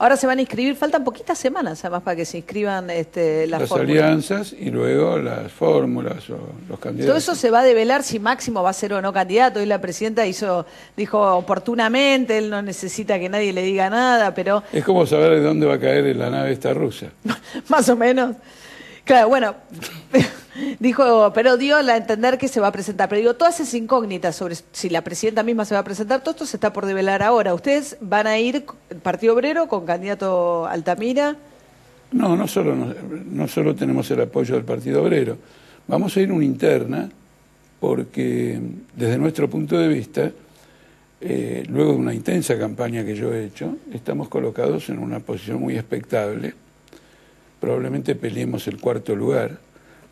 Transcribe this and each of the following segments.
Ahora se van a inscribir, faltan poquitas semanas además para que se inscriban este, las, las alianzas y luego las fórmulas o los candidatos. Todo eso se va a develar si Máximo va a ser o no candidato. Hoy la presidenta hizo, dijo oportunamente, él no necesita que nadie le diga nada, pero Es como saber de dónde va a caer la nave esta rusa. más o menos. Claro, bueno, dijo, pero dio a entender que se va a presentar. Pero digo, todas esas incógnitas sobre si la presidenta misma se va a presentar, todo esto se está por develar ahora. ¿Ustedes van a ir, el Partido Obrero, con candidato Altamira? No, no solo, no, solo tenemos el apoyo del Partido Obrero. Vamos a ir una interna porque desde nuestro punto de vista, eh, luego de una intensa campaña que yo he hecho, estamos colocados en una posición muy expectable. Probablemente peleemos el cuarto lugar,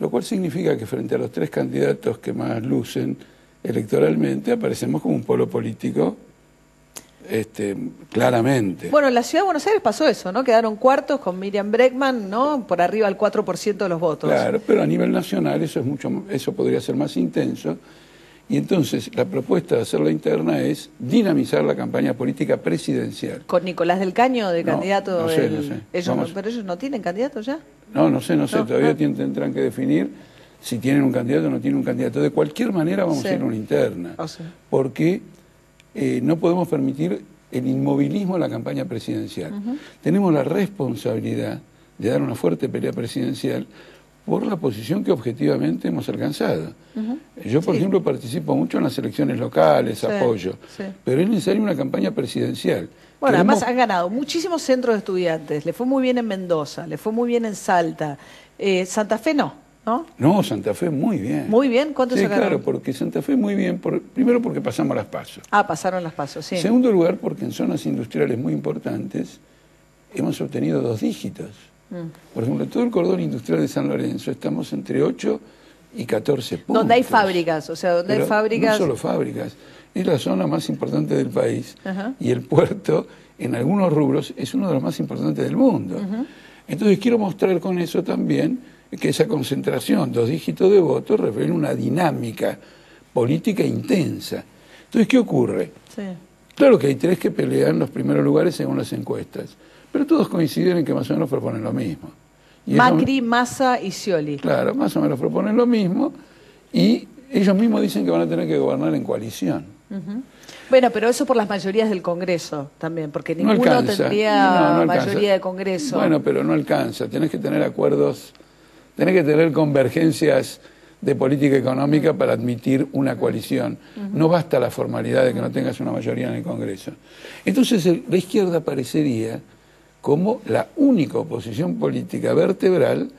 lo cual significa que frente a los tres candidatos que más lucen electoralmente, aparecemos como un polo político este, claramente. Bueno, en la ciudad de Buenos Aires pasó eso, ¿no? Quedaron cuartos con Miriam Breckman, ¿no? Por arriba del 4% de los votos. Claro, pero a nivel nacional eso es mucho, eso podría ser más intenso. Y entonces la propuesta de hacer la interna es dinamizar la campaña política presidencial. Con Nicolás del Caño de No, candidato. no sé, del- no sé. Ellos Vamos. pero ellos no tienen candidato ya. No, no sé, no sé, No, todavía ah. tienen- tendrán que definir si tienen un candidato o no tienen un candidato. De cualquier manera vamos Sí. a ir a una interna, sea. porque eh, no podemos permitir el inmovilismo en la campaña presidencial. Tenemos la responsabilidad de dar una fuerte pelea presidencial por la posición que objetivamente hemos alcanzado. Yo, por Sí. ejemplo, participo mucho en las elecciones locales, Sí, apoyo, sí. pero es necesaria una campaña presidencial. Bueno, Queremos- además han ganado muchísimos centros de estudiantes. Le fue muy bien en Mendoza, le fue muy bien en Salta. Eh, Santa Fe no, ¿no? No, Santa Fe muy bien. Muy bien, ¿cuánto sí, sacaron? claro, porque Santa Fe muy bien, por- primero porque pasamos las pasos. Ah, pasaron las pasos, sí. En segundo lugar, porque en zonas industriales muy importantes hemos obtenido dos dígitos. Mm. Por ejemplo, en todo el cordón industrial de San Lorenzo estamos entre 8 y 14 puntos. Donde hay fábricas, o sea, donde hay fábricas. No solo fábricas, es la zona más importante del país Ajá. y el puerto, en algunos rubros, es uno de los más importantes del mundo. Entonces quiero mostrar con eso también que esa concentración, dos dígitos de votos, refiere una dinámica política intensa. Entonces, ¿qué ocurre? Sí. Claro que hay tres que pelean los primeros lugares según las encuestas, pero todos coinciden en que más o menos proponen lo mismo. Y Macri, Massa y Scioli. Claro, más o menos proponen lo mismo y ellos mismos dicen que van a tener que gobernar en coalición. Bueno, pero eso por las mayorías del Congreso también, porque No ninguno alcanza. tendría No, no alcanza. mayoría de Congreso. Bueno, pero no alcanza. Tenés que tener acuerdos, tenés que tener convergencias de política económica para admitir una coalición. No basta la formalidad de que no tengas una mayoría en el Congreso. Entonces la izquierda parecería como la única oposición política vertebral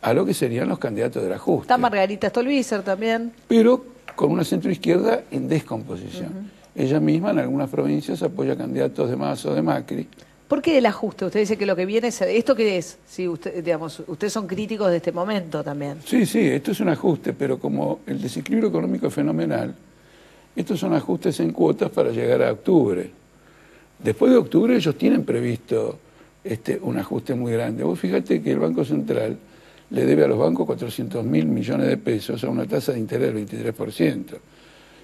a lo que serían los candidatos del ajuste. Está Margarita Stolbizer también. pero con una centroizquierda en descomposición. Ella misma en algunas provincias apoya candidatos de Massa o de Macri. ¿Por qué el ajuste? Usted dice que lo que viene es... ¿Esto qué es? Si usted, digamos, ustedes son críticos de este momento también. Sí, sí, esto es un ajuste, pero como el desequilibrio económico es fenomenal, estos son ajustes en cuotas para llegar a octubre. Después de octubre ellos tienen previsto este, un ajuste muy grande. Vos fíjate que el Banco Central le debe a los bancos 400 mil millones de pesos a una tasa de interés del 23%.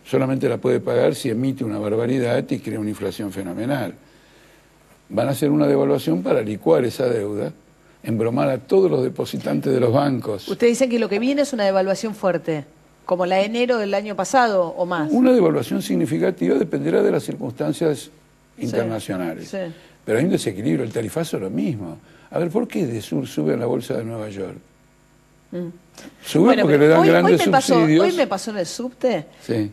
Solamente la puede pagar si emite una barbaridad y crea una inflación fenomenal. Van a hacer una devaluación para licuar esa deuda, embromar a todos los depositantes de los bancos. Ustedes dicen que lo que viene es una devaluación fuerte, como la de enero del año pasado o más. Una devaluación significativa dependerá de las circunstancias internacionales. sí. Pero hay un desequilibrio, el tarifazo es lo mismo. A ver, ¿por qué de Sur sube en la bolsa de Nueva York? Sube Mm. Bueno, porque le dan hoy, grandes hoy me pasó, subsidios. hoy me pasó en el subte, Sí.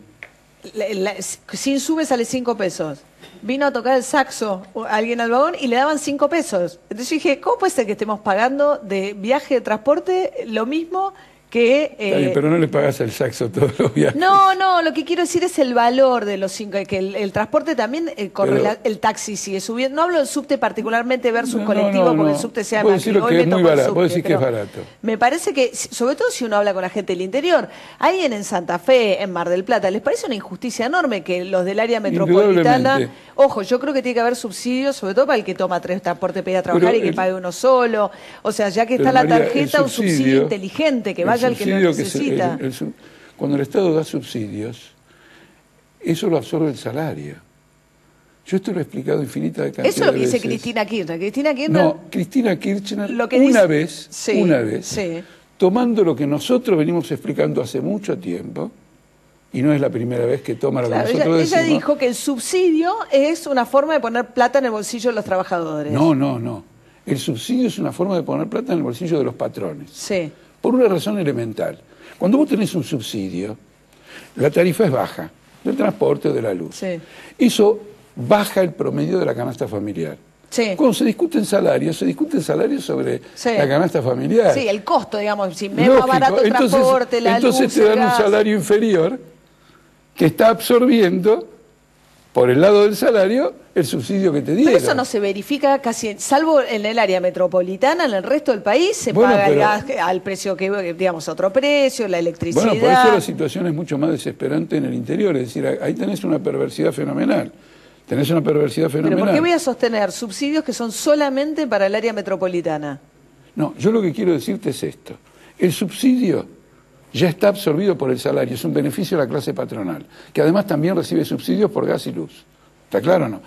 la- la- sin sube sale cinco pesos. Vino a tocar el saxo alguien al vagón y le daban cinco pesos. Entonces yo dije, ¿cómo puede ser que estemos pagando de viaje de transporte lo mismo que... Está bien, eh, pero no le pagas el saxo todos los viajes. No, no, lo que quiero decir es el valor de los cinco, que el, el transporte también, eh, Pero- el taxi sigue subiendo. No hablo del subte particularmente versus No, colectivo, no, porque el subte sea más que es muy barato, subte, decís que es barato. Me parece que, sobre todo si uno habla con la gente del interior, alguien en Santa Fe, en Mar del Plata, ¿les parece una injusticia enorme que los del área metropolitana... Ojo, yo creo que tiene que haber subsidios, sobre todo para el que toma tres transportes para ir a trabajar Pero y que el- pague uno solo. O sea, ya que está la María, tarjeta, un subsidio inteligente, que vaya al que lo subsidio que se- el- el cuando el Estado da subsidios, eso lo absorbe el salario. Yo esto lo he explicado infinita de cantidad Eso es lo que dice veces. Cristina Kirchner. Cristina Kirchner. No, Cristina Kirchner Lo que una dice- vez, Sí, una vez, sí. tomando lo que nosotros venimos explicando hace mucho tiempo, y no es la primera vez que toma lo Claro, que ella, nosotros ella decimos. dijo que el subsidio es una forma de poner plata en el bolsillo de los trabajadores. No, no, no. El subsidio es una forma de poner plata en el bolsillo de los patrones. Sí. Por una razón elemental. Cuando vos tenés un subsidio, la tarifa es baja, del transporte o de la luz. Sí. Eso baja el promedio de la canasta familiar. Sí. Cuando se discuten salarios, se discuten salarios sobre Sí. la canasta familiar. Sí, el costo, digamos, si me más barato el entonces, transporte, la entonces luz, te dan un salario inferior que está absorbiendo por el lado del salario el subsidio que te dieron. Pero eso no se verifica casi, salvo en el área metropolitana, en el resto del país se Bueno, paga el gas al precio que, digamos, otro precio, la electricidad. Bueno, por eso la situación es mucho más desesperante en el interior. Es decir, ahí tenés una perversidad fenomenal. Tenés una perversidad Pero fenomenal. ¿por qué voy a sostener subsidios que son solamente para el área metropolitana? No, yo lo que quiero decirte es esto. El subsidio ya está absorbido por el salario, es un beneficio de la clase patronal, que además también recibe subsidios por gas y luz. ¿Está claro o no?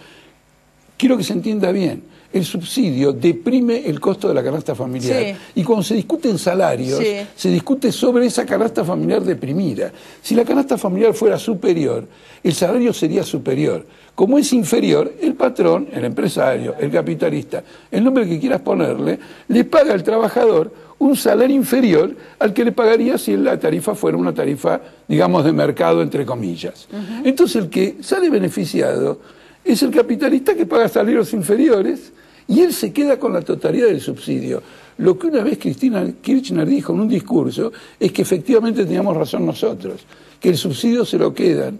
Quiero que se entienda bien. El subsidio deprime el costo de la canasta familiar. Sí. Y cuando se discuten salarios, Sí. se discute sobre esa canasta familiar deprimida. Si la canasta familiar fuera superior, el salario sería superior. Como es inferior, el patrón, el empresario, el capitalista, el nombre que quieras ponerle, le paga al trabajador un salario inferior al que le pagaría si la tarifa fuera una tarifa, digamos, de mercado, entre comillas. Entonces el que sale beneficiado es el capitalista que paga salarios inferiores y él se queda con la totalidad del subsidio. Lo que una vez Cristina Kirchner dijo en un discurso es que efectivamente teníamos razón nosotros, que el subsidio se lo quedan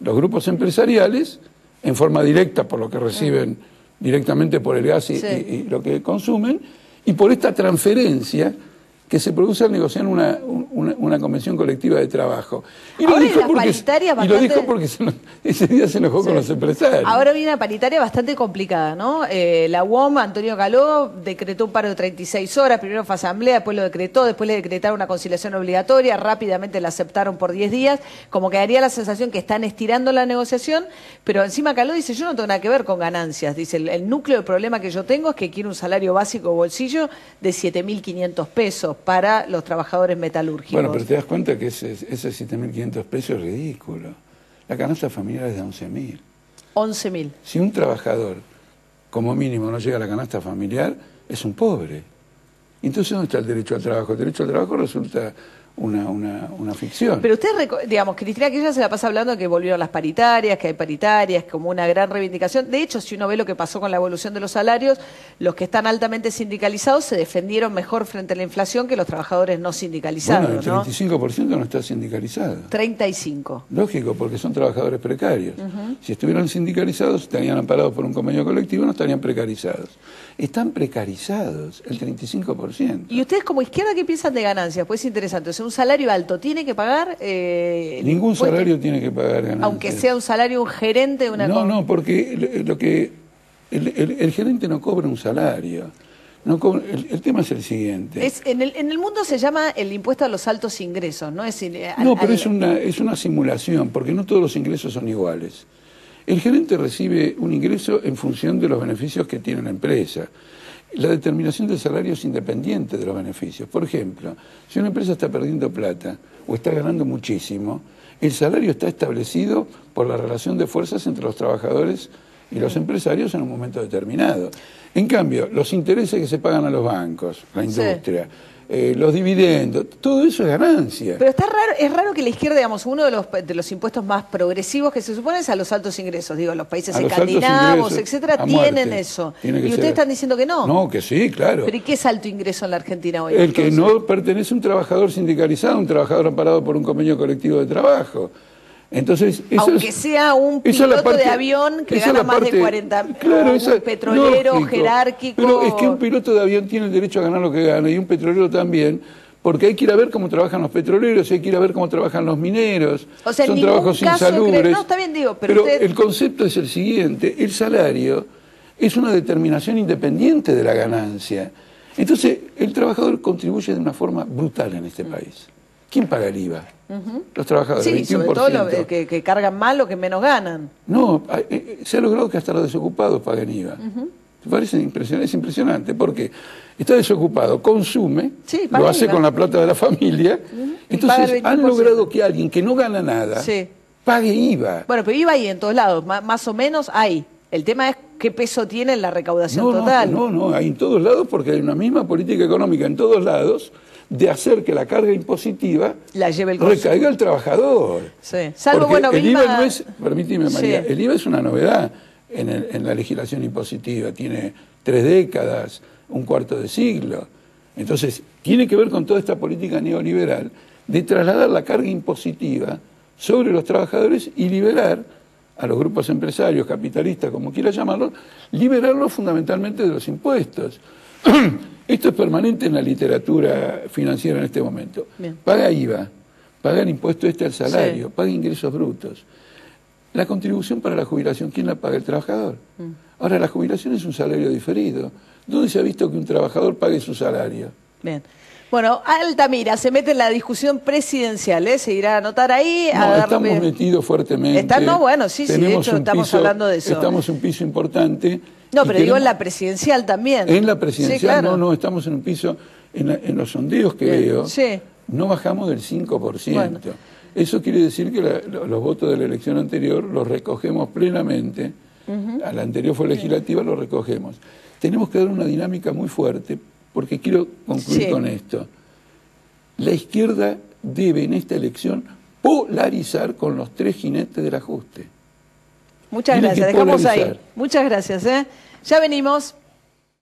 los grupos empresariales en forma directa por lo que reciben directamente por el gas y, Sí. y- y lo que consumen, y por esta transferencia que se produce al negociar una, una, una convención colectiva de trabajo. Y Ahora paritaria y lo dijo porque se ese día se enojó con los empresarios. Ahora viene una paritaria bastante complicada, ¿no? Eh, la UOM, Antonio Caló, decretó un paro de 36 horas, primero fue asamblea, después lo decretó, después le decretaron una conciliación obligatoria, rápidamente la aceptaron por 10 días, como que daría la sensación que están estirando la negociación, pero encima Caló dice, yo no tengo nada que ver con ganancias, dice, el, el núcleo del problema que yo tengo es que quiero un salario básico bolsillo de 7.500 pesos para los trabajadores metalúrgicos. Bueno, pero te das cuenta que ese, ese 7.500 pesos es ridículo. La canasta familiar es de 11.000. 11.000. Si un trabajador, como mínimo, no llega a la canasta familiar, es un pobre. Entonces, ¿dónde está el derecho al trabajo? El derecho al trabajo resulta una, una, una ficción. Pero usted, digamos, Cristina Kirchner se la pasa hablando de que volvieron las paritarias, que hay paritarias, como una gran reivindicación. De hecho, si uno ve lo que pasó con la evolución de los salarios, los que están altamente sindicalizados se defendieron mejor frente a la inflación que los trabajadores no sindicalizados, bueno, el ¿no? 35% no está sindicalizado. 35. Lógico, porque son trabajadores precarios. Si estuvieran sindicalizados, estarían amparados por un convenio colectivo, no estarían precarizados. Están precarizados, el 35%. ¿Y ustedes como izquierda qué piensan de ganancias? Pues es interesante. O sea, un salario alto tiene que pagar... eh, Ningún impuesto? salario tiene que pagar ganancias. Aunque sea un salario, un gerente de una... No, no, porque lo- que el, el- el gerente no cobra un salario. No el, el tema es el siguiente. Es, en, el, en el mundo se llama el impuesto a los altos ingresos, ¿no? Es, eh, al- no, pero al- es una, es una simulación, porque no todos los ingresos son iguales. El gerente recibe un ingreso en función de los beneficios que tiene la empresa. La determinación del salario es independiente de los beneficios. Por ejemplo, si una empresa está perdiendo plata o está ganando muchísimo, el salario está establecido por la relación de fuerzas entre los trabajadores y los empresarios en un momento determinado. En cambio, los intereses que se pagan a los bancos, la Sí. Eh, los dividendos, todo eso es ganancia. Pero está raro, es raro que la izquierda, digamos, uno de los, de los impuestos más progresivos que se supone es a los altos ingresos. Digo, los países A escandinavos, etcétera, tienen eso. Tiene y ustedes ser. están diciendo que no. No, que sí, claro. Pero ¿y qué es alto ingreso en la Argentina hoy? El que no pertenece a un trabajador sindicalizado, un trabajador amparado por un convenio colectivo de trabajo. Entonces, Aunque es- sea un piloto de avión que gana más de parte- 40 claro, esa- un petrolero lógico. jerárquico. Pero es que un piloto de avión tiene el derecho a ganar lo que gana y un petrolero también, porque hay que ir a ver cómo trabajan los petroleros, hay que ir a ver cómo trabajan los mineros. O sea, en Son trabajos caso cree- insalubres. no, está bien, digo, pero usted- el concepto es el siguiente, el salario es una determinación independiente de la ganancia. Entonces, el trabajador contribuye de una forma brutal en este país. ¿Quién paga el IVA? Los trabajadores, Sí, 21%. sobre todo los que, que cargan más, los que menos ganan. No, eh, eh, se ha logrado que hasta los desocupados paguen IVA. ¿Te parece impresionante? Es impresionante porque está desocupado, consume, Sí, lo hace IVA. con la plata de la familia. Entonces han 21%. logrado que alguien que no gana nada Sí. pague IVA. Bueno, pero iba ahí en todos lados, más o menos hay. El tema es qué peso tiene en la recaudación No, no, total. no, no, hay en todos lados porque hay una misma política económica en todos lados de hacer que la carga impositiva La lleve el recaiga al trabajador. Sí. Salvo, Porque bueno, el Vilma- IVA no es, permíteme María, Sí. el IVA es una novedad en, el- en la legislación impositiva, tiene tres décadas, un cuarto de siglo. Entonces, tiene que ver con toda esta política neoliberal de trasladar la carga impositiva sobre los trabajadores y liberar a los grupos empresarios, capitalistas, como quiera llamarlos, liberarlos fundamentalmente de los impuestos. Esto es permanente en la literatura financiera en este momento. Bien. Paga IVA, paga el impuesto este al salario, paga ingresos brutos. La contribución para la jubilación, ¿quién la paga? El trabajador. Ahora, la jubilación es un salario diferido. ¿Dónde se ha visto que un trabajador pague su salario? Bien. Bueno, Altamira se mete en la discusión presidencial, ¿eh? Se irá a anotar ahí. a No, darle- estamos metidos fuertemente. Está- no, bueno, sí, sí, de hecho, estamos piso- hablando de eso. Estamos en un piso importante. No, pero digo en la presidencial también. En la presidencial, Sí, claro. no, no, estamos en un piso, en, la- en los sondeos que Bien, veo, sí. no bajamos del 5%. Bueno. Eso quiere decir que la- los votos de la elección anterior los recogemos plenamente. A la anterior fue legislativa, los recogemos. Tenemos que dar una dinámica muy fuerte, porque quiero concluir Sí. con esto. La izquierda debe en esta elección polarizar con los tres jinetes del ajuste. Muchas Tiene gracias, dejamos ahí. Muchas gracias, ¿eh? Ya venimos.